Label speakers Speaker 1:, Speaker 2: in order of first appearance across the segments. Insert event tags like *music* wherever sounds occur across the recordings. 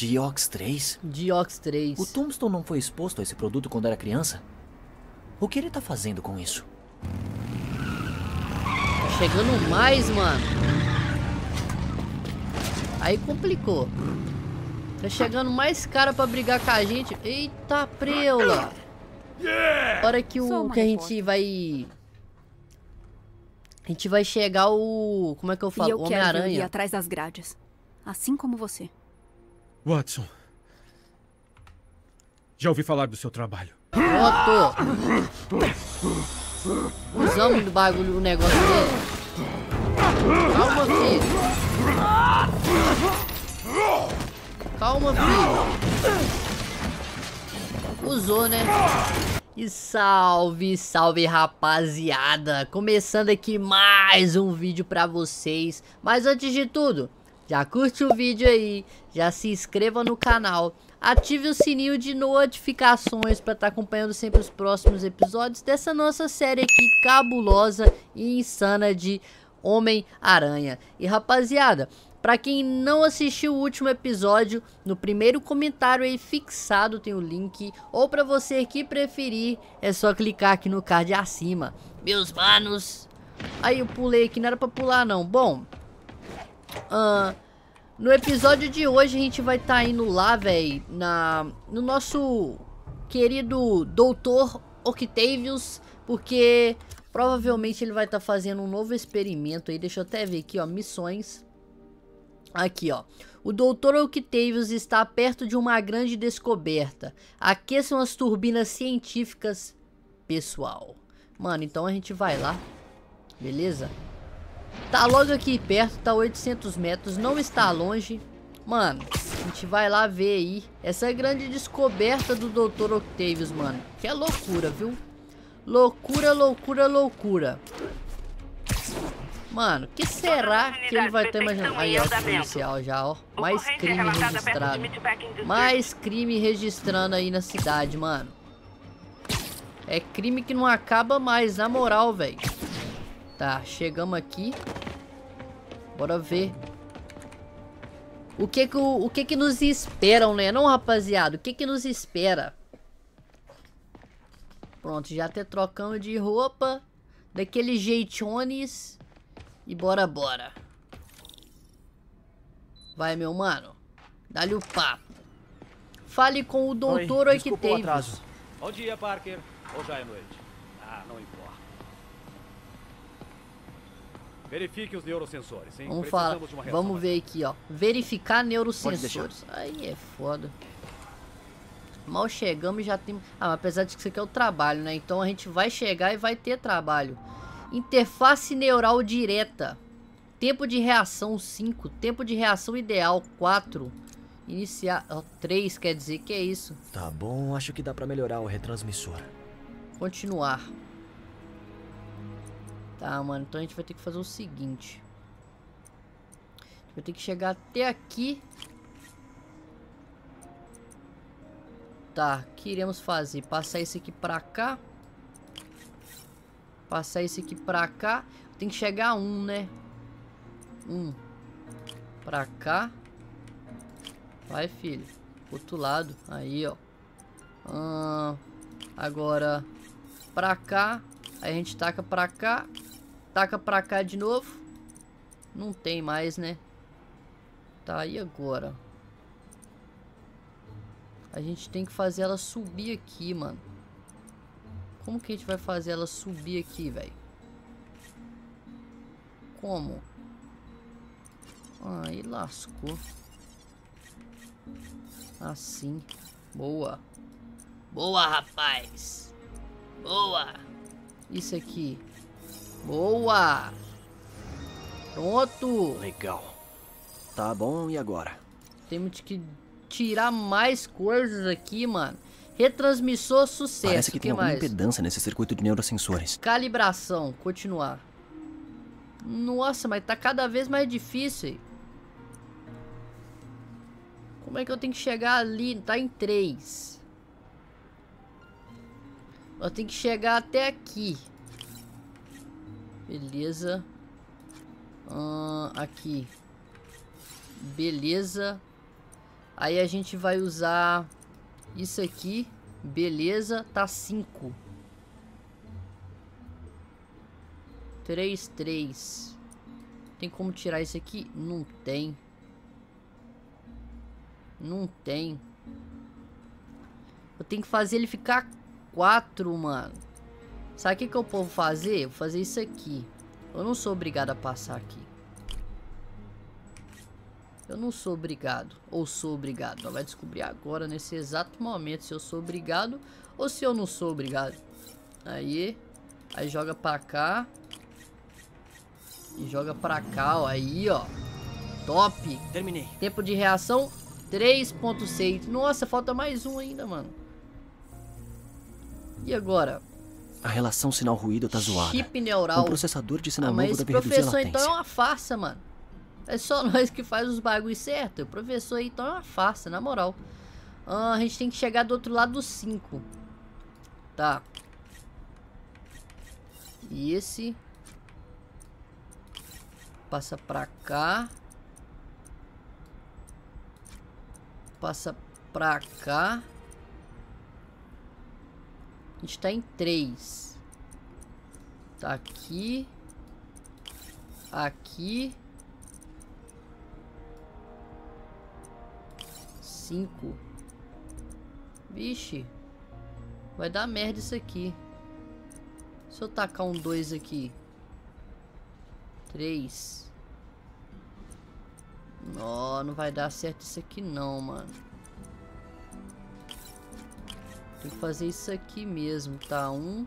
Speaker 1: Diox 3?
Speaker 2: Diox 3.
Speaker 1: O Tombstone não foi exposto a esse produto quando era criança? O que ele tá fazendo com isso?
Speaker 2: Tá chegando mais, mano. Aí complicou. Tá chegando mais cara pra brigar com a gente. Eita, preula. Hora que o que a gente vai... A gente vai chegar o... Como é que eu
Speaker 3: E
Speaker 2: falo? Homem-Aranha.
Speaker 3: atrás das grades. Assim como você.
Speaker 4: Watson. Já ouvi falar do seu trabalho.
Speaker 2: Pronto. Usamos do bagulho, o negócio dele. Calma, filho. Calma, filho. Usou, né? E salve, salve rapaziada! Começando aqui mais um vídeo pra vocês. Mas antes de tudo, já curte o vídeo aí, já se inscreva no canal, ative o sininho de notificações para estar acompanhando sempre os próximos episódios dessa nossa série aqui cabulosa e insana de Homem-Aranha. E rapaziada, Pra quem não assistiu o último episódio, no primeiro comentário aí fixado tem o link. Ou pra você que preferir, é só clicar aqui no card acima. Meus manos. Aí eu pulei aqui, não era pra pular não. Bom, ah, no episódio de hoje a gente vai estar tá indo lá, velho, na no nosso querido Doutor Octavius, porque provavelmente ele vai estar tá fazendo um novo experimento aí. Deixa eu até ver aqui, ó, missões. Aqui, ó. O Dr. Octavius está perto de uma grande descoberta. Aqueçam as turbinas científicas, pessoal. Mano, então a gente vai lá. Beleza? Tá logo aqui perto, tá 800 metros, não está longe. Mano, a gente vai lá ver aí essa grande descoberta do Dr. Octavius, mano. Que é loucura, viu? Loucura, loucura, loucura. Mano, que será que ele vai ter imaginado? Aí, ó, policial já, ó. Mais crime registrado. Mais crime registrando aí na cidade, mano. É crime que não acaba mais, na moral, velho. Tá, chegamos aqui. Bora ver. O que que, o, o que que nos esperam, né? Não, rapaziada, o que que nos espera? Pronto, já até trocamos de roupa. Daquele jeitones. E bora, bora. Vai, meu mano. Dá-lhe o papo. Fale com o doutor
Speaker 5: Oi, desculpa o
Speaker 2: Octavius.
Speaker 5: atraso.
Speaker 6: Bom dia, Parker. Ou já é noite? Ah, não importa. Verifique os neurosensores, hein?
Speaker 2: Vamos falar. Vamos ver aqui, ó. Verificar neurosensores. Aí é foda. Mal chegamos e já tem. Ah, mas apesar de que isso aqui é o trabalho, né? Então a gente vai chegar e vai ter trabalho. Interface neural direta. Tempo de reação 5. Tempo de reação ideal 4. Iniciar. ó, 3 quer dizer que é isso.
Speaker 1: Tá bom, acho que dá pra melhorar o retransmissor.
Speaker 2: Continuar. Tá, mano. Então a gente vai ter que fazer o seguinte. A gente vai ter que chegar até aqui. Tá, o que iremos fazer? Passar esse aqui pra cá. Passar esse aqui pra cá. Tem que chegar a um, né? Um. Pra cá. Vai, filho. Outro lado. Aí, ó. Agora, pra cá. Aí a gente taca pra cá. Taca pra cá de novo. Não tem mais, né? Tá, e agora? A gente tem que fazer ela subir aqui, mano. Como que a gente vai fazer ela subir aqui, velho? Como? Aí lascou. Assim. Boa. Boa, rapaz. Boa. Isso aqui. Boa. Pronto.
Speaker 1: Legal. Tá bom, e agora?
Speaker 2: Temos que tirar mais coisas aqui, mano. Retransmissor sucesso.
Speaker 1: Parece que
Speaker 2: O
Speaker 1: tem alguma
Speaker 2: mais?
Speaker 1: impedância nesse circuito de neurosensores.
Speaker 2: Calibração, continuar. Nossa, mas tá cada vez mais difícil. Como é que eu tenho que chegar ali? Tá em 3. Eu tenho que chegar até aqui. Beleza. Ahn, aqui. Beleza. Aí a gente vai usar isso aqui. Beleza, tá 5. 3, 3. Tem como tirar isso aqui? Não tem. Não tem. Eu tenho que fazer ele ficar 4, mano. Sabe o que, que eu vou fazer? Vou fazer isso aqui. Eu não sou obrigado a passar aqui. Eu não sou obrigado. Ou sou obrigado. Ela vai descobrir agora, nesse exato momento, se eu sou obrigado ou se eu não sou obrigado. Aí. Aí joga pra cá. E joga pra cá, ó. Aí, ó. Top.
Speaker 1: Terminei.
Speaker 2: Tempo de reação 3.6. Nossa, falta mais um ainda, mano. E agora?
Speaker 1: A relação sinal-ruído tá zoada.
Speaker 2: Chip neural.
Speaker 1: Um processador de sinal
Speaker 2: Ah,
Speaker 1: novo
Speaker 2: mas
Speaker 1: deve reduzir a
Speaker 2: professor
Speaker 1: latência.
Speaker 2: então é uma farsa, mano. É só *laughs* nós que faz os bagulho certo. O professor então é uma farsa, na moral. Ah, a gente tem que chegar do outro lado do 5. Tá. E esse... Passa pra cá. Passa pra cá. A gente tá em 3. Tá aqui. Aqui. Cinco. Vixe. Vai dar merda isso aqui. Se eu tacar um dois aqui. Três. Não, não vai dar certo isso aqui não, mano. Tem que fazer isso aqui mesmo, tá? Um.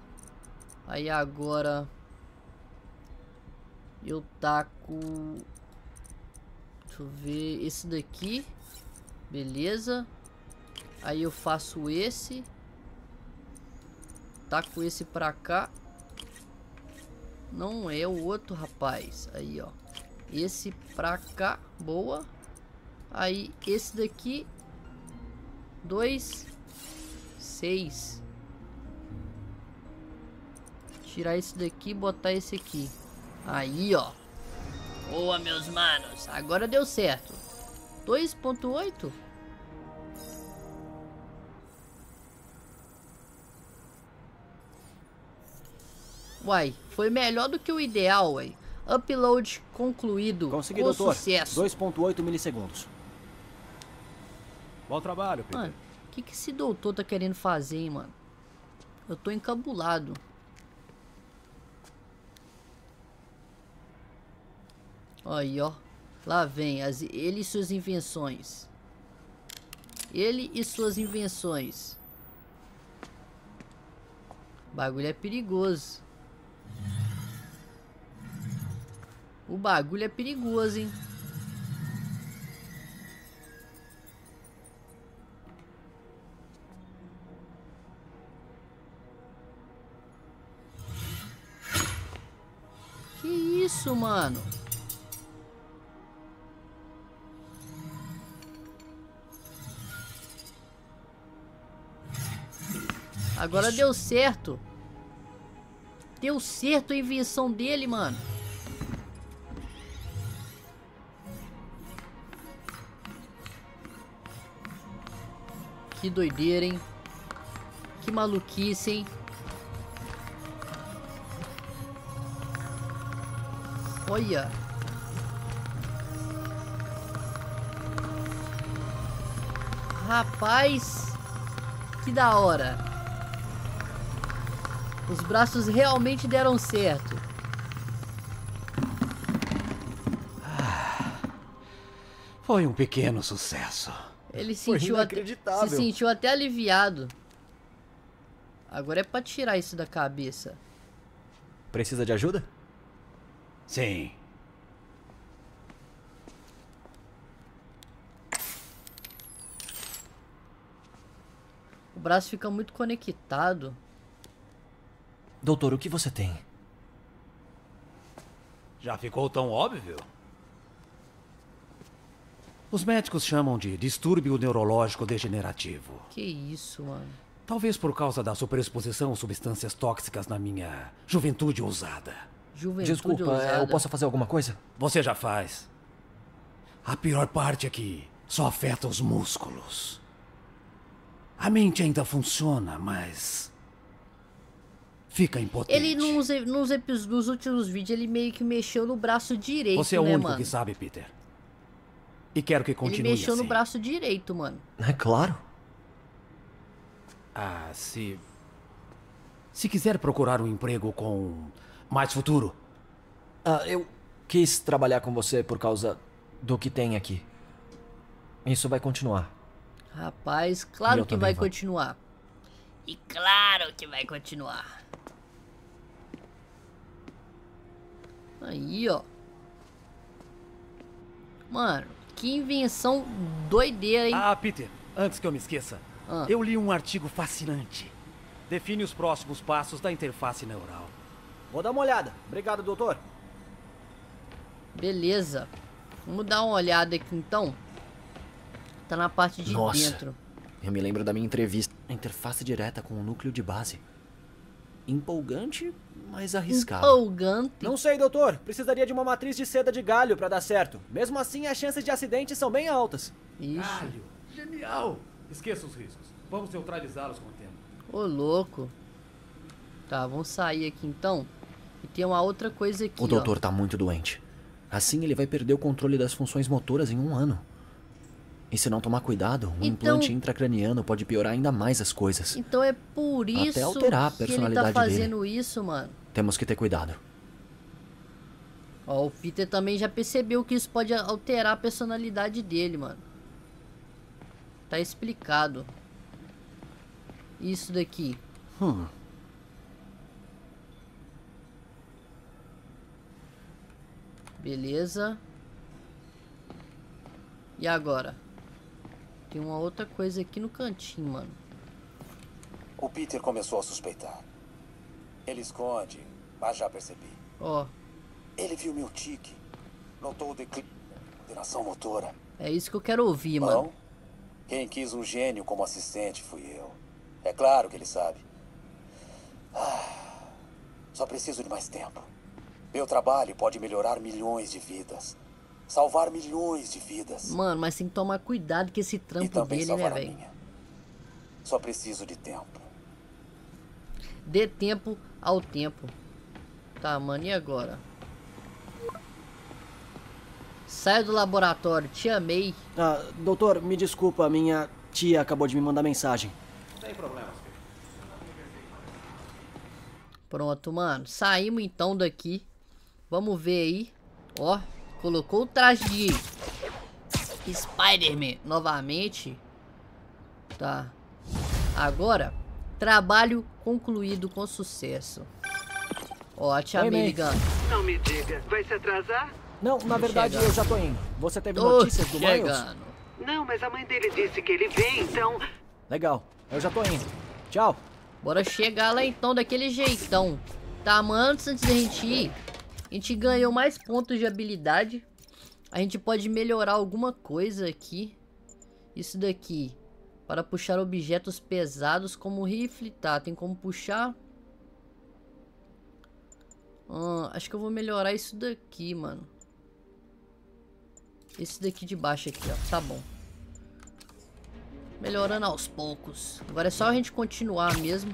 Speaker 2: Aí agora... Eu taco... Deixa eu ver... Esse daqui. Beleza. Aí eu faço esse. Taco esse pra cá. Não é o outro, rapaz. Aí, ó. Esse pra cá. Boa. Aí, esse daqui. Dois. Seis. Tirar esse daqui e botar esse aqui. Aí, ó. Boa, meus manos. Agora deu certo. 2.8? Uai, foi melhor do que o ideal, uai. Upload concluído
Speaker 1: Consegui,
Speaker 2: com
Speaker 1: doutor.
Speaker 2: sucesso.
Speaker 1: 2.8 milissegundos.
Speaker 6: Bom trabalho, Peter.
Speaker 2: Mano, o que, que esse doutor tá querendo fazer, hein, mano? Eu tô encabulado. Aí, ó. Lá vem as, ele e suas invenções. Ele e suas invenções. O bagulho é perigoso. O bagulho é perigoso, hein? Isso, mano? Agora deu certo. Deu certo a invenção dele, mano. Que doideira, hein? Que maluquice, hein? Olha. Rapaz. Que da hora. Os braços realmente deram certo.
Speaker 5: Foi um pequeno sucesso.
Speaker 2: Ele sentiu até, se sentiu até aliviado. Agora é pra tirar isso da cabeça.
Speaker 1: Precisa de ajuda?
Speaker 5: Sim.
Speaker 2: O braço fica muito conectado.
Speaker 1: Doutor, o que você tem?
Speaker 5: Já ficou tão óbvio? Os médicos chamam de distúrbio neurológico degenerativo.
Speaker 2: Que isso, mano.
Speaker 5: Talvez por causa da superexposição a substâncias tóxicas na minha juventude ousada.
Speaker 2: Juventude
Speaker 1: Desculpa,
Speaker 2: ousada.
Speaker 1: eu posso fazer alguma coisa?
Speaker 5: Você já faz. A pior parte é que só afeta os músculos. A mente ainda funciona, mas. Fica impotente.
Speaker 2: Ele nos, nos, nos últimos vídeos ele meio que mexeu no braço direito,
Speaker 5: Você é o
Speaker 2: né,
Speaker 5: único
Speaker 2: mano?
Speaker 5: que sabe, Peter. E quero que
Speaker 2: Ele
Speaker 5: continue
Speaker 2: mexeu
Speaker 5: assim.
Speaker 2: no braço direito, mano.
Speaker 1: É claro.
Speaker 5: Ah, se. Se quiser procurar um emprego com mais futuro,
Speaker 1: Ah, eu quis trabalhar com você por causa do que tem aqui. Isso vai continuar.
Speaker 2: Rapaz, claro que vai
Speaker 1: vou.
Speaker 2: continuar. E claro que vai continuar. Aí, ó. Mano, que invenção doideira, hein?
Speaker 5: Ah, Peter, antes que eu me esqueça,
Speaker 2: Ah.
Speaker 5: eu li um artigo fascinante. Define os próximos passos da interface neural.
Speaker 1: Vou dar uma olhada. Obrigado, doutor.
Speaker 2: Beleza. Vamos dar uma olhada aqui então. Tá na parte de
Speaker 1: Nossa.
Speaker 2: dentro.
Speaker 1: Eu me lembro da minha entrevista. Interface direta com o núcleo de base. Empolgante, mas arriscado.
Speaker 2: Empolgante.
Speaker 7: Não sei, doutor. Precisaria de uma matriz de seda de galho pra dar certo. Mesmo assim, as chances de acidente são bem altas.
Speaker 2: Ixi.
Speaker 5: Galho, genial! Esqueça os riscos. Vamos neutralizá-los com o tempo.
Speaker 2: Ô, louco. Tá, vamos sair aqui então. E tem uma outra coisa aqui,
Speaker 1: O doutor tá muito doente. Assim ele vai perder o controle das funções motoras em um ano. E se não tomar cuidado, um
Speaker 2: Então-
Speaker 1: implante intracraniano pode piorar ainda mais as
Speaker 2: ó.
Speaker 1: coisas.
Speaker 2: Então é por
Speaker 1: Até
Speaker 2: isso
Speaker 1: alterar a
Speaker 2: que ele tá
Speaker 1: personalidade
Speaker 2: fazendo isso, mano.
Speaker 1: Temos que ter cuidado.
Speaker 2: Ó, o Peter também já percebeu que isso pode alterar a personalidade dele, mano. Tá explicado. Isso daqui.
Speaker 1: Hum.
Speaker 2: Beleza. E agora? Tem uma outra coisa aqui no cantinho, mano.
Speaker 8: O Peter começou a suspeitar. Ele esconde, mas já percebi.
Speaker 2: Ó,
Speaker 8: Ele viu meu tique. Notou o declínio da coordenação motora.
Speaker 2: é isso que eu quero ouvir, mano.
Speaker 8: Não? Quem quis um gênio como assistente fui eu. É claro que ele sabe. Ah, só preciso de mais tempo. Meu trabalho pode melhorar milhões de vidas. Salvar milhões de vidas.
Speaker 2: Mano, mas tem que tomar cuidado com esse trampo dele, né, velho?
Speaker 8: Só preciso de tempo.
Speaker 2: Dê tempo ao tempo. Tá, mano, e agora? Saia do laboratório, te amei.
Speaker 7: Ah, doutor, me desculpa, minha tia acabou de me mandar mensagem.
Speaker 2: Pronto, mano. Saímos então daqui. Vamos ver aí. Ó, colocou o traje de Spider-Man novamente. Tá. Agora, trabalho concluído com sucesso. Ó, a tia
Speaker 7: Oi,
Speaker 2: May. ligando.
Speaker 9: Não me diga, vai se atrasar?
Speaker 7: Não, na verdade
Speaker 2: chegando.
Speaker 7: eu já tô indo. Você teve
Speaker 2: Tô
Speaker 7: notícias do Miles?
Speaker 2: chegando.
Speaker 9: Não, mas a mãe dele disse que ele vem, então.
Speaker 7: Legal, eu já tô indo. Tchau.
Speaker 2: Bora chegar lá então daquele jeitão. Tá, mas antes, antes da gente ir, a gente ganhou mais pontos de habilidade. A gente pode melhorar alguma coisa aqui. Isso daqui. Para puxar objetos pesados como rifle. Tá, tem como puxar. Ah, acho que eu vou melhorar isso daqui, mano. Esse daqui de baixo aqui, ó. Tá bom. Melhorando aos poucos. Agora é só a gente continuar mesmo.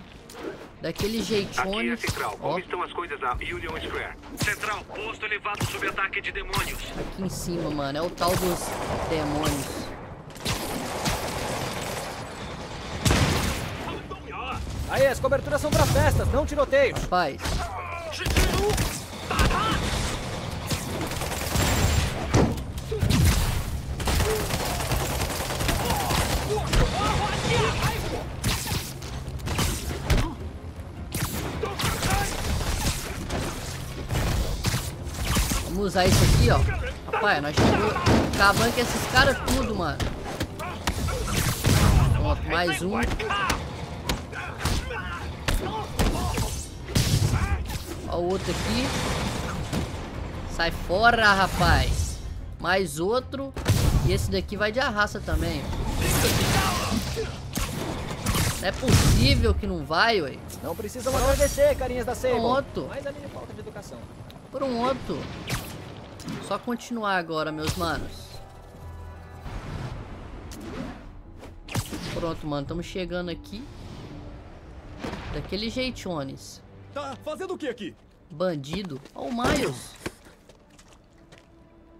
Speaker 2: Daquele
Speaker 9: Aqui é
Speaker 2: jeitone.
Speaker 9: Central.
Speaker 2: Ó,
Speaker 9: Como estão as coisas na Union Square? Central, posto elevado sob ataque de demônios.
Speaker 2: aqui em cima, mano. É o tal dos demônios.
Speaker 7: Aí, as coberturas são pra festas, não tiroteios.
Speaker 2: Rapaz. Usar isso aqui, ó. Rapaz, nós chegou acabando com esses caras tudo, mano. Pronto, mais um. Ó o outro aqui. Sai fora, rapaz. Mais outro. E esse daqui vai de arraça também. Não é possível que não vai, ué.
Speaker 7: Não precisam agradecer, carinhas da Sable.
Speaker 2: Pronto.
Speaker 7: Mas a minha falta de educação.
Speaker 2: Pronto. Só continuar agora, meus manos. Pronto, mano. Estamos chegando aqui. Daquele jeitones.
Speaker 5: Tá fazendo o que aqui?
Speaker 2: Bandido. Ó o Miles.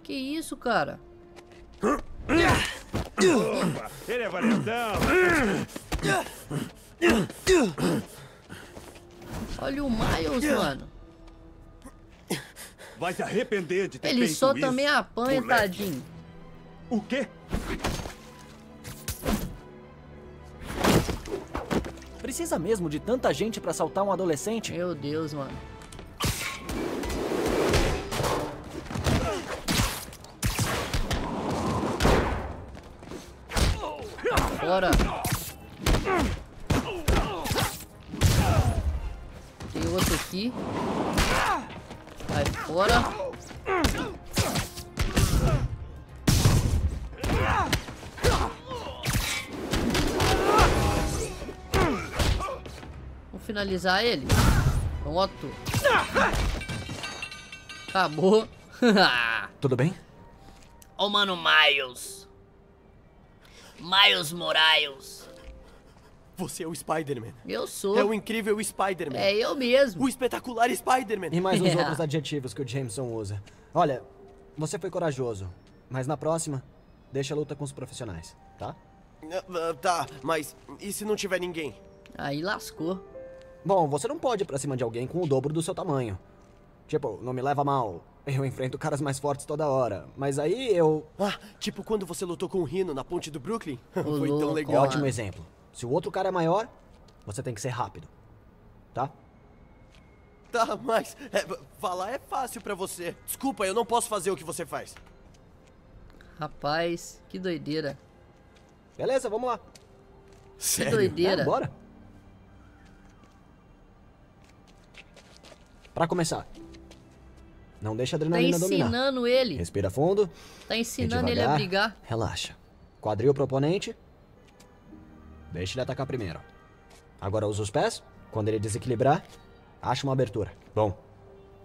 Speaker 2: Que isso, cara?
Speaker 9: Ele é valentão.
Speaker 2: Olha o Miles, mano.
Speaker 9: Vai se arrepender de ter
Speaker 2: Ele
Speaker 9: feito
Speaker 2: só
Speaker 9: isso.
Speaker 2: também apanha,
Speaker 9: moleque.
Speaker 2: tadinho.
Speaker 9: O quê?
Speaker 7: Precisa mesmo de tanta gente pra assaltar um adolescente?
Speaker 2: Meu Deus, mano. Fora. Tem outro aqui. Fora. Vamos finalizar ele. Pronto. Acabou. *laughs*
Speaker 1: Tudo bem?
Speaker 2: Ó, o mano Miles. Miles Morales.
Speaker 10: Você é o Spider-Man.
Speaker 2: Eu sou.
Speaker 10: É o incrível Spider-Man.
Speaker 2: É eu mesmo.
Speaker 10: O espetacular Spider-Man.
Speaker 1: E mais uns *laughs*
Speaker 2: É.
Speaker 1: outros adjetivos que o Jameson usa. Olha, você foi corajoso, mas na próxima, deixa a luta com os profissionais, tá?
Speaker 10: Ah, ah, Tá, mas e se não tiver ninguém?
Speaker 2: Aí lascou.
Speaker 1: Bom, você não pode ir pra cima de alguém com o dobro do seu tamanho. Tipo, não me leva a mal. Eu enfrento caras mais fortes toda hora. Mas aí eu.
Speaker 10: Ah, tipo quando você lutou com o Rino na ponte do Brooklyn? *laughs* Foi tão legal.
Speaker 1: Ótimo exemplo. Se o outro cara é maior, você tem que ser rápido. Tá?
Speaker 10: Tá, mas é, falar é fácil pra você. Desculpa, eu não posso fazer o que você faz.
Speaker 2: Rapaz, que doideira.
Speaker 1: Beleza, vamos lá.
Speaker 2: Que
Speaker 10: Sério?
Speaker 2: doideira.
Speaker 1: É, bora. Pra começar. Não deixa a
Speaker 2: Tá
Speaker 1: adrenalina dominar.
Speaker 2: ensinando ele.
Speaker 1: Respira fundo.
Speaker 2: Tá ensinando ele a brigar.
Speaker 1: Relaxa. Quadril pro oponente. Deixa ele atacar primeiro. Agora usa os pés. Quando ele desequilibrar, acha uma abertura. Bom.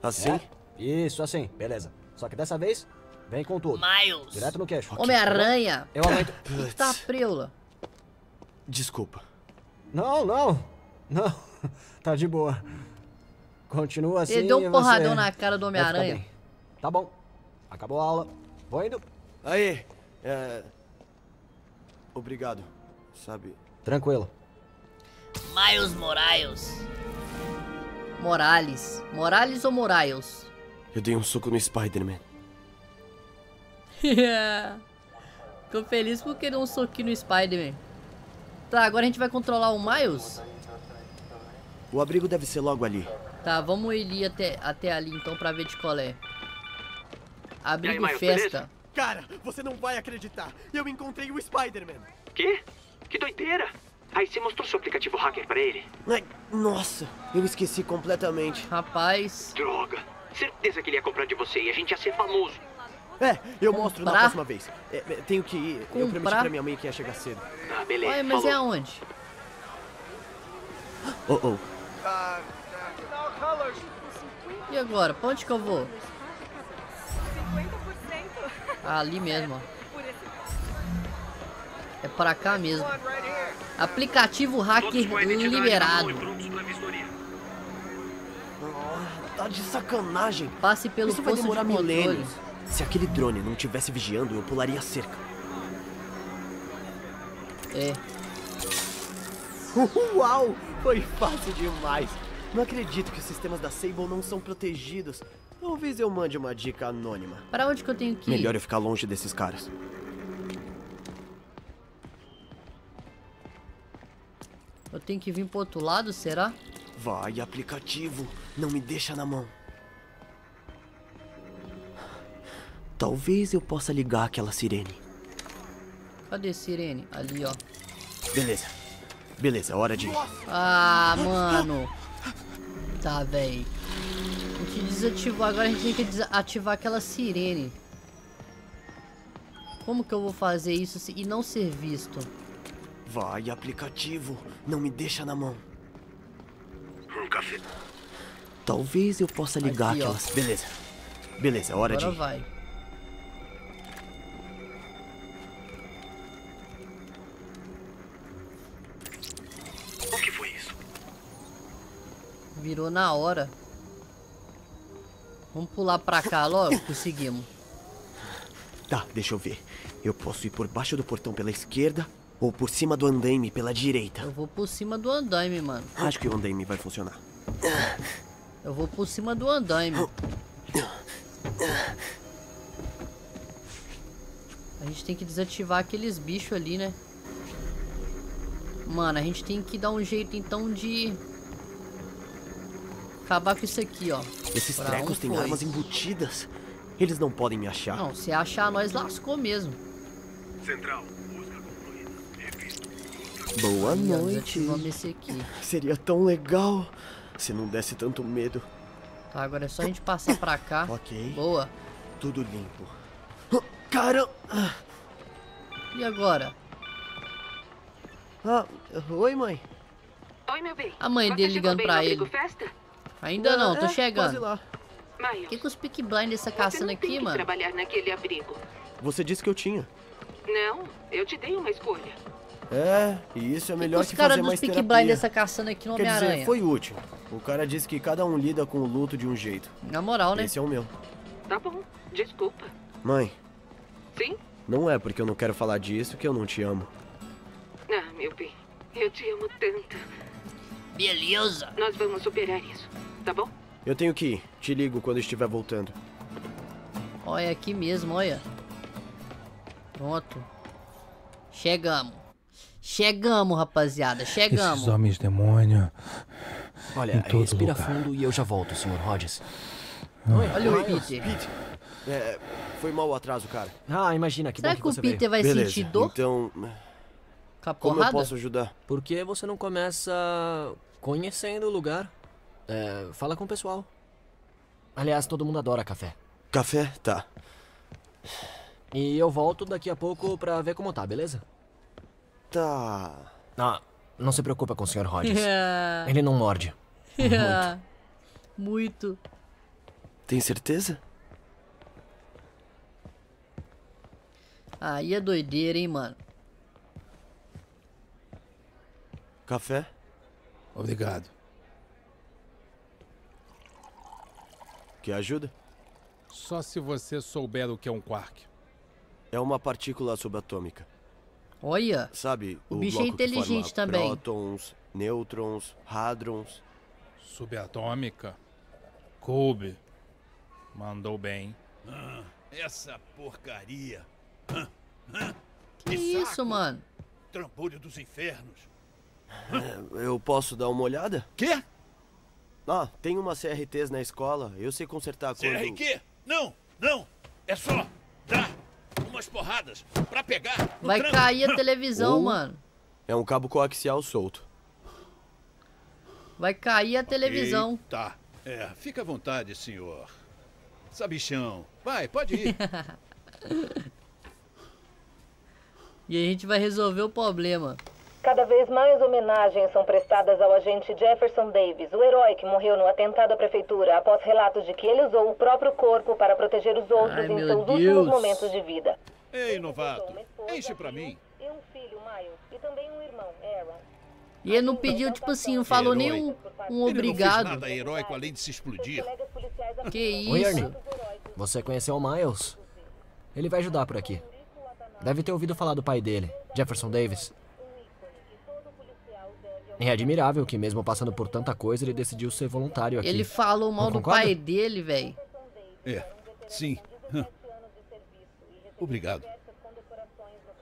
Speaker 10: Assim?
Speaker 1: É? Isso, assim. Beleza. Só que dessa vez, vem com tudo.
Speaker 2: Miles.
Speaker 1: Direto no queixo.
Speaker 2: Homem-Aranha.
Speaker 1: Eu aumento.
Speaker 2: Tá preula?
Speaker 10: Desculpa.
Speaker 1: Não, não. Não. *laughs* Tá de boa. Continua assim.
Speaker 2: Ele deu
Speaker 1: e
Speaker 2: um
Speaker 1: você
Speaker 2: porradão na cara do Homem-Aranha.
Speaker 1: Tá bom. Acabou a aula. Vou indo.
Speaker 10: Aí, é... Obrigado, sabe?
Speaker 1: Tranquilo.
Speaker 2: Miles Morales. Morales. Morales ou Morales?
Speaker 10: Eu dei um soco no Spider-Man. *laughs*
Speaker 2: Ficou feliz porque deu um soquinho no Spider-Man. Tá, agora a gente vai controlar o Miles?
Speaker 10: O abrigo deve ser logo ali.
Speaker 2: Tá, vamos ir até, até ali então pra ver de qual é. Abrigo
Speaker 9: Miles,
Speaker 2: festa.
Speaker 10: Cara, você não vai acreditar. Eu encontrei o Spider-Man.
Speaker 9: Quê? Que doideira. Aí você mostrou seu aplicativo hacker pra ele?
Speaker 10: Ai, nossa, eu esqueci completamente.
Speaker 2: Rapaz.
Speaker 9: Droga. Certeza que ele ia comprar de você e a gente ia ser famoso.
Speaker 10: É, eu mostro na
Speaker 2: Comprar?
Speaker 10: próxima vez. É, é, tenho que ir. Eu prometi
Speaker 2: Comprar?
Speaker 10: pra minha mãe que ia chegar cedo.
Speaker 9: Ah, beleza.
Speaker 2: Ué, mas
Speaker 9: falou.
Speaker 2: é aonde?
Speaker 10: Oh, oh.
Speaker 2: E agora? Pra onde que eu vou? Ah, ali mesmo, ó. É pra cá mesmo. Aplicativo hacker liberado.
Speaker 10: Tá de sacanagem.
Speaker 2: Passe pelo
Speaker 10: Isso vai
Speaker 2: posto de
Speaker 10: milênios. Se aquele drone não tivesse vigiando, eu pularia a cerca.
Speaker 2: É. *laughs*
Speaker 10: Uau! Foi fácil demais. Não acredito que os sistemas da Sable não são protegidos. Talvez eu mande uma dica anônima.
Speaker 2: Pra onde que eu tenho que ir?
Speaker 10: Melhor eu ficar longe desses caras.
Speaker 2: Eu tenho que vir pro outro lado, será?
Speaker 10: Vai, aplicativo. Não me deixa na mão. Talvez eu possa ligar aquela sirene.
Speaker 2: Cadê Sirene? Ali, ó.
Speaker 10: Beleza. Beleza, hora de ir.
Speaker 2: Ah, mano. Tá, véi. A gente desativou. Agora a gente tem que desativar aquela sirene. Como que eu vou fazer isso e não ser visto?
Speaker 10: Vai, aplicativo. Não me deixa na mão.
Speaker 9: Um café.
Speaker 10: Talvez eu possa ligar
Speaker 2: Aqui,
Speaker 10: aquelas... Ó. Beleza. Beleza, é hora
Speaker 2: Agora
Speaker 10: de...
Speaker 2: vai. O que foi isso? Virou na hora. Vamos pular pra cá logo, *laughs* conseguimos.
Speaker 10: Tá, deixa eu ver. Eu posso ir por baixo do portão pela esquerda ou por cima do andaime pela direita.
Speaker 2: Eu vou por cima do andaime, mano.
Speaker 10: Acho que o andaime vai funcionar.
Speaker 2: Eu vou por cima do andaime. A gente tem que desativar aqueles bichos ali, né? Mano, a gente tem que dar um jeito então de acabar com isso aqui, ó.
Speaker 10: Esses
Speaker 2: Pra
Speaker 10: trecos têm armas embutidas. Eles não podem me achar.
Speaker 2: Não, se achar nós lascou mesmo.
Speaker 9: Central.
Speaker 10: Boa noite.
Speaker 2: Esse aqui.
Speaker 10: Seria tão legal se não desse tanto medo.
Speaker 2: Tá, agora é só a gente passar pra cá. *laughs*
Speaker 10: Ok.
Speaker 2: Boa.
Speaker 10: Tudo limpo. Ah, Cara!
Speaker 2: E agora?
Speaker 10: Ah, oi, mãe.
Speaker 11: Oi, meu bem.
Speaker 2: A mãe
Speaker 11: Você
Speaker 2: dele ligando
Speaker 11: bem
Speaker 2: pra ele.
Speaker 11: festa?
Speaker 2: Ainda não, tô
Speaker 10: É, quase
Speaker 2: chegando.
Speaker 10: lá.
Speaker 11: Miles,
Speaker 2: O que, que os Peak Blinders tá caçando
Speaker 11: não
Speaker 2: aqui,
Speaker 11: que
Speaker 2: mano?
Speaker 11: trabalhar naquele abrigo.
Speaker 10: Você disse que eu tinha.
Speaker 11: Não, eu te dei uma escolha.
Speaker 10: É, e isso é
Speaker 2: O que, que
Speaker 10: melhor
Speaker 2: os
Speaker 10: que,
Speaker 2: caras
Speaker 10: fazer
Speaker 2: dos
Speaker 10: mais
Speaker 2: Peak
Speaker 10: terapia.
Speaker 2: Blinders tá caçando aqui no Homem-Aranha?
Speaker 10: foi útil. O cara disse que cada um lida com o luto de um jeito.
Speaker 2: Na moral, né?
Speaker 10: Esse é o meu.
Speaker 11: Tá bom, desculpa.
Speaker 10: Mãe,
Speaker 11: Sim?
Speaker 10: não é porque eu não quero falar disso que eu não te amo.
Speaker 11: Ah, meu bem, eu te amo tanto.
Speaker 2: Beleza.
Speaker 11: Nós vamos superar isso, tá bom?
Speaker 10: Eu tenho que ir. Te ligo quando estiver voltando.
Speaker 2: Olha aqui mesmo, olha. Pronto. Chegamos. Chegamos, rapaziada. Chegamos.
Speaker 4: Esses homens demônio.
Speaker 1: Olha,
Speaker 4: Em todo
Speaker 1: respira
Speaker 4: lugar.
Speaker 1: fundo e eu já volto, Sr. Rogers.
Speaker 2: Olha o Peter.
Speaker 10: Pete, é, foi mal o atraso, cara.
Speaker 1: Ah, imagina, que
Speaker 2: Será
Speaker 1: bom
Speaker 2: que,
Speaker 1: que
Speaker 2: o Peter
Speaker 1: veio.
Speaker 2: vai
Speaker 10: Beleza,
Speaker 2: sentir dor
Speaker 10: então...
Speaker 2: com a
Speaker 10: Como eu posso ajudar?
Speaker 1: Por que você não começa conhecendo o lugar? É, fala com o pessoal. Aliás, todo mundo adora café.
Speaker 10: Café? Tá.
Speaker 1: E eu volto daqui a pouco pra ver como tá, beleza?
Speaker 10: Tá...
Speaker 1: Ah, não se preocupa com o Sr. Rogers. *laughs* Ele não morde. *laughs*
Speaker 2: Muito.
Speaker 10: Tem certeza?
Speaker 2: Aí é doideira, hein, mano.
Speaker 10: Café?
Speaker 4: Obrigado.
Speaker 10: Que ajuda?
Speaker 4: Só se você souber o que é um quark.
Speaker 10: É uma partícula subatômica.
Speaker 2: Olha.
Speaker 10: Sabe?
Speaker 2: O bicho é
Speaker 10: que
Speaker 2: inteligente
Speaker 10: forma
Speaker 2: também.
Speaker 10: Prótons, nêutrons, hadrons.
Speaker 4: Subatômica. Coube. Mandou bem.
Speaker 12: Ah, essa porcaria.
Speaker 2: Que isso, mano?
Speaker 12: Trampolho dos infernos.
Speaker 10: É, Eu posso dar uma olhada?
Speaker 12: Quê?
Speaker 10: Ah, tem umas CRTs na escola. Eu sei consertar quando...
Speaker 12: CRQ? Não, não. É só umas porradas pra pegar.
Speaker 2: Vai
Speaker 12: tranco.
Speaker 2: cair a *laughs* televisão,
Speaker 10: Ou-
Speaker 2: mano.
Speaker 10: É um cabo coaxial solto.
Speaker 2: Vai cair a televisão.
Speaker 12: Tá. É, fica à vontade, senhor. Sabichão. Vai, pode ir. *laughs*
Speaker 2: E a gente vai resolver o problema.
Speaker 13: Cada vez mais homenagens são prestadas ao agente Jefferson Davis, o herói que morreu no atentado à prefeitura após relatos de que ele usou o próprio corpo para proteger os outros
Speaker 2: Ai,
Speaker 13: em seus
Speaker 2: Deus.
Speaker 13: últimos momentos de vida.
Speaker 12: Ei, novato. Enche pra mim.
Speaker 13: E um filho, Miles, e também um irmão, Aaron.
Speaker 2: E ele não pediu, tipo assim, não falou nem um, um
Speaker 12: Ele não
Speaker 2: obrigado.
Speaker 12: fez nada heróico além de se explodir.
Speaker 2: Que
Speaker 1: Oi,
Speaker 2: isso?
Speaker 1: Ernie. Você conheceu o Miles? Ele vai ajudar por aqui. Deve ter ouvido falar do pai dele, Jefferson Davis. É admirável que, mesmo passando por tanta coisa, ele decidiu ser voluntário aqui.
Speaker 2: Ele falou mal
Speaker 1: Não
Speaker 2: do
Speaker 1: concorda?
Speaker 2: pai dele, velho.
Speaker 12: É, sim. Obrigado.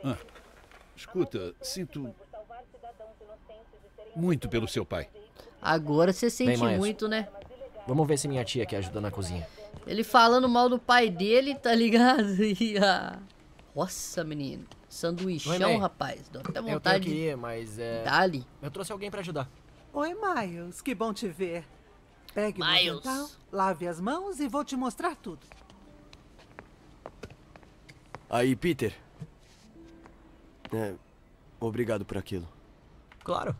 Speaker 12: Ah, escuta, sinto muito pelo seu pai.
Speaker 2: Agora você sente
Speaker 1: Miles.
Speaker 2: muito, né?
Speaker 1: Vamos ver se minha tia quer ajudar na cozinha.
Speaker 2: Ele falando mal do pai dele, tá ligado? *laughs* E a... Nossa, menino. Sanduichão,
Speaker 1: Oi,
Speaker 2: rapaz. Dá até
Speaker 1: Eu tenho
Speaker 2: vontade
Speaker 1: que
Speaker 2: de...
Speaker 1: ir, mas é...
Speaker 2: Dali.
Speaker 1: Eu trouxe alguém pra ajudar.
Speaker 14: Oi, Miles. Que bom te ver. Pegue o
Speaker 2: Miles.
Speaker 14: avental, lave as mãos e vou te mostrar tudo.
Speaker 10: Aí, Peter. É, obrigado por aquilo.
Speaker 1: Claro.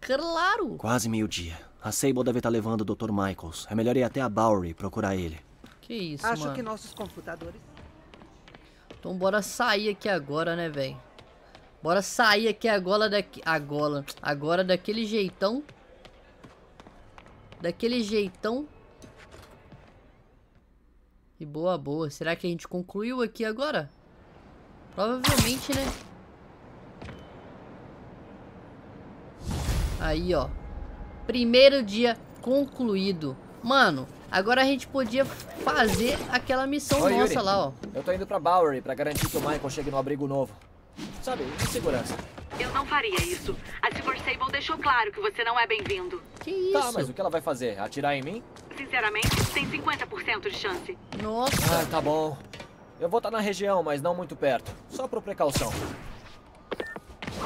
Speaker 2: Claro.
Speaker 15: Quase meio-dia. A Sable deve estar levando o Dr. Michaels. É melhor ir até a Bowery procurar ele.
Speaker 2: Que isso,
Speaker 14: Acho
Speaker 2: mano.
Speaker 14: que nossos computadores.
Speaker 2: Então bora sair aqui agora, né, velho? Bora sair aqui agora daqui. Agora. Agora daquele jeitão. Daquele jeitão. E boa, boa. Será que a gente concluiu aqui agora? Provavelmente, né? Aí, ó. Primeiro dia concluído. Mano, agora a gente podia fazer aquela missão
Speaker 7: Oi,
Speaker 2: nossa
Speaker 7: Yuri.
Speaker 2: lá, ó.
Speaker 7: Eu tô indo pra Bowery pra garantir que o Michael chegue no abrigo novo. Sabe, de segurança.
Speaker 11: Eu não faria isso. A Silver Sable deixou claro que você não é bem-vindo.
Speaker 2: Que isso?
Speaker 7: Tá, mas o que ela vai fazer? Atirar em mim?
Speaker 11: Sinceramente, tem 50% de chance.
Speaker 2: Nossa.
Speaker 7: Ah, tá bom. Eu vou estar na região, mas não muito perto. Só por precaução.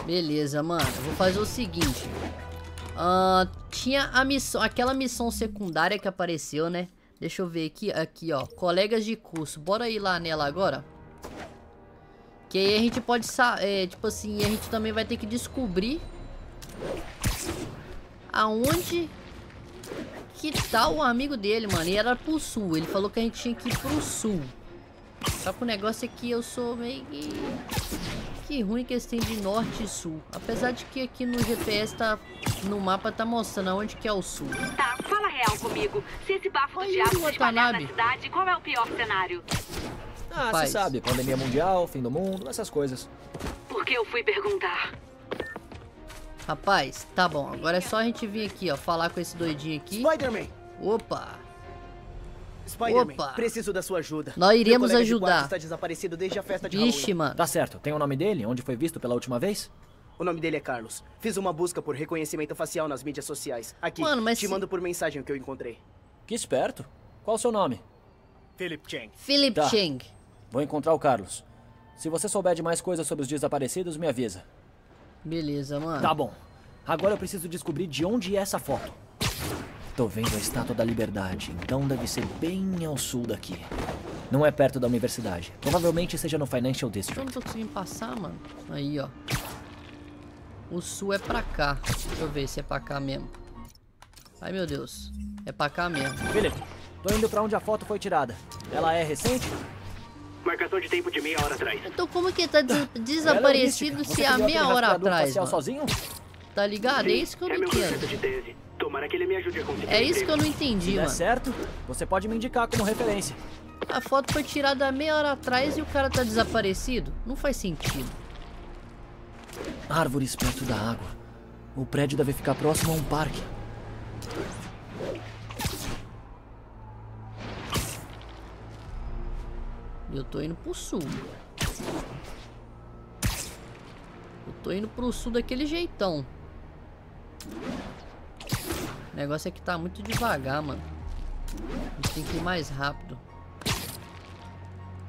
Speaker 2: Beleza, mano. Eu vou fazer o seguinte. Ah, tinha a missão, aquela missão secundária que apareceu, né? Deixa eu ver aqui, aqui, ó. Colegas de curso. Bora ir lá nela agora? Que aí a gente pode, é, tipo assim, a gente também vai ter que descobrir aonde que tá o amigo dele, mano. E era pro sul. Ele falou que a gente tinha que ir pro sul. Só que o negócio é que eu sou meio que... Que ruim que eles têm de norte e sul. Apesar de que aqui no GPS tá... No mapa tá mostrando aonde que é o sul.
Speaker 11: Tá, fala real comigo. Se esse bafo do diabo se espalhar na cidade, qual é o pior cenário?
Speaker 7: Ah, você sabe, pandemia mundial, fim do mundo, essas coisas.
Speaker 11: Porque eu fui perguntar.
Speaker 2: Rapaz, tá bom. Agora é só a gente vir aqui, ó. Falar com esse doidinho aqui.
Speaker 10: Spider-Man!
Speaker 2: Opa!
Speaker 10: Spider-Man,
Speaker 2: Opa.
Speaker 10: preciso da sua ajuda.
Speaker 2: Nós iremos ajudar.
Speaker 10: está desaparecido desde a festa de
Speaker 2: Vixe, mano.
Speaker 7: Tá certo. Tem o nome dele? Onde foi visto pela última vez?
Speaker 10: O nome dele é Carlos. Fiz uma busca por reconhecimento facial nas mídias sociais. Aqui,
Speaker 2: Mano, mas
Speaker 10: te
Speaker 2: se-
Speaker 10: mando por mensagem o que eu encontrei.
Speaker 7: Que esperto. Qual o seu nome?
Speaker 10: Philip Chang.
Speaker 2: Philip
Speaker 7: Tá.
Speaker 2: Cheng.
Speaker 7: Vou encontrar o Carlos. Se você souber de mais coisas sobre os desaparecidos, me avisa.
Speaker 2: Beleza, mano.
Speaker 7: Tá bom. Agora eu preciso descobrir de onde é essa foto. Tô vendo a Estátua da Liberdade, então deve ser bem ao sul daqui. Não é perto da universidade. Provavelmente seja no Financial
Speaker 2: Eu
Speaker 7: District.
Speaker 2: não tô conseguindo passar, mano. Aí, ó. O sul é pra cá. Deixa eu ver se é pra cá mesmo. Ai, meu Deus. É pra cá mesmo.
Speaker 7: Felipe, tô indo pra onde a foto foi tirada. Ela é recente?
Speaker 6: Marcação de tempo de meia hora atrás.
Speaker 2: Então como que tá des-
Speaker 7: é
Speaker 2: desaparecido se há meia hora atrás, mano?
Speaker 7: sozinho?
Speaker 2: Tá ligado? É isso que eu não
Speaker 6: é meu projeto
Speaker 2: entendo.
Speaker 6: Tomara que ele me ajude a conseguir
Speaker 2: É isso que eu não entendi, mano.
Speaker 7: certo, você pode me indicar como referência.
Speaker 2: A foto foi tirada meia hora atrás e o cara tá desaparecido? Não faz sentido.
Speaker 7: Árvores perto da água. O prédio deve ficar próximo a um parque.
Speaker 2: Eu tô indo pro sul. Eu tô indo pro sul daquele jeitão. O negócio é que tá muito devagar, mano. A gente tem que ir mais rápido.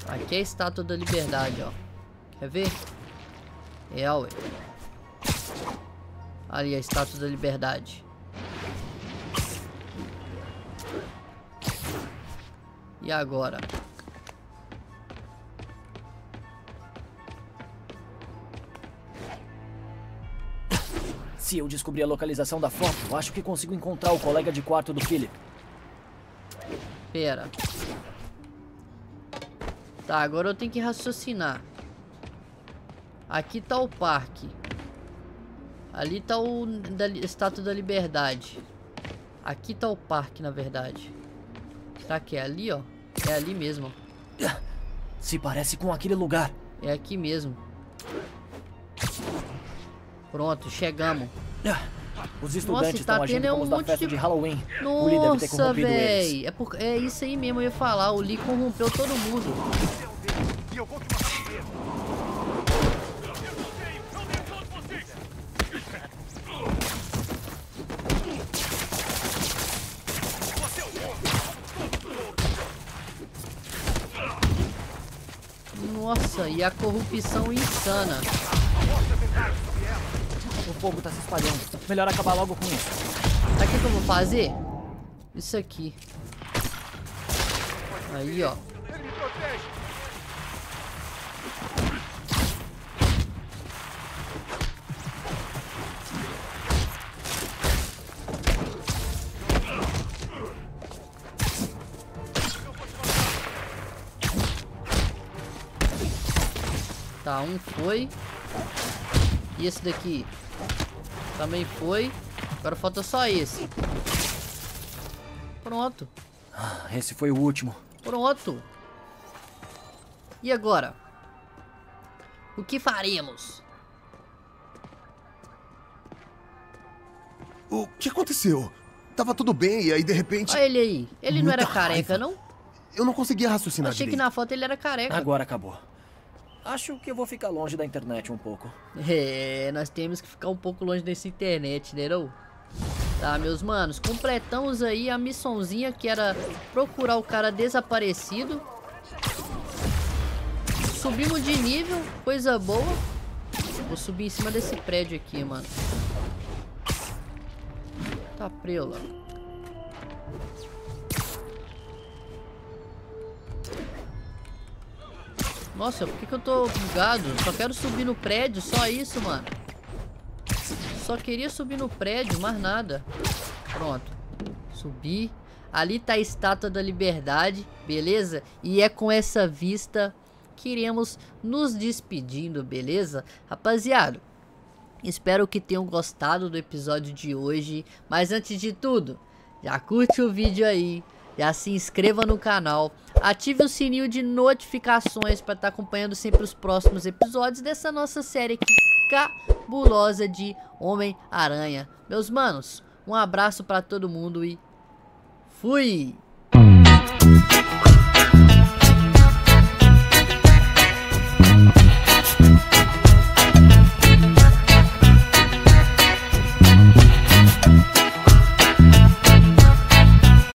Speaker 2: Aqui é a estátua da liberdade, ó. Quer ver? É, ué. Ali a estátua da liberdade. E agora?
Speaker 7: Se eu descobrir a localização da foto, acho que consigo encontrar o colega de quarto do Philip.
Speaker 2: Pera. Tá, agora eu tenho que raciocinar. Aqui tá o parque. Ali tá o da estátua da liberdade. Aqui tá o parque, na verdade. Será que é ali, ó? É ali mesmo.
Speaker 7: Se parece com aquele lugar.
Speaker 2: É aqui mesmo. Pronto, chegamos.
Speaker 7: Os
Speaker 2: Nossa,
Speaker 7: estudantes
Speaker 2: e tá
Speaker 7: estão agindo como
Speaker 2: um
Speaker 7: os da
Speaker 2: monte
Speaker 7: festa
Speaker 2: de-
Speaker 7: de Halloween. o Lee deve ter
Speaker 2: Nossa,
Speaker 7: eles.
Speaker 2: véi. É, por... é isso aí mesmo, eu ia falar. O Lee corrompeu todo mundo. Nossa, e a corrupção insana.
Speaker 7: Fogo tá se espalhando. Melhor acabar logo com isso.
Speaker 2: Sabe o que eu vou fazer? Isso aqui. Aí, ó. Tá, um foi. E esse daqui? Também foi. Agora falta só esse. Pronto.
Speaker 7: Ah, esse foi o último.
Speaker 2: Pronto. E agora? O que faremos?
Speaker 16: O que aconteceu? Tava tudo bem e aí de repente.
Speaker 2: Olha ele aí. Ele não
Speaker 16: Muita
Speaker 2: era careca,
Speaker 16: raiva.
Speaker 2: não?
Speaker 16: Eu não conseguia raciocinar
Speaker 2: Achei que
Speaker 16: direito.
Speaker 2: na foto ele era careca.
Speaker 7: Agora acabou. Acho que eu vou ficar longe da internet um pouco.
Speaker 2: É, nós temos que ficar um pouco longe dessa internet, né não? Tá, meus manos, completamos aí a missãozinha que era procurar o cara desaparecido. Subimos de nível, coisa boa. Vou subir em cima desse prédio aqui, mano. Tá preula. Nossa, por que, que eu tô bugado? Só quero subir no prédio, só isso, mano. Só queria subir no prédio, mais nada. Pronto. Subi. Ali tá a Estátua da Liberdade, beleza? E é com essa vista que iremos nos despedindo, beleza? Rapaziada, espero que tenham gostado do episódio de hoje. Mas antes de tudo, já curte o vídeo aí, já se inscreva no canal, ative o sininho de notificações para estar acompanhando sempre os próximos episódios dessa nossa série aqui cabulosa de Homem-Aranha. Meus manos, um abraço para todo mundo e fui!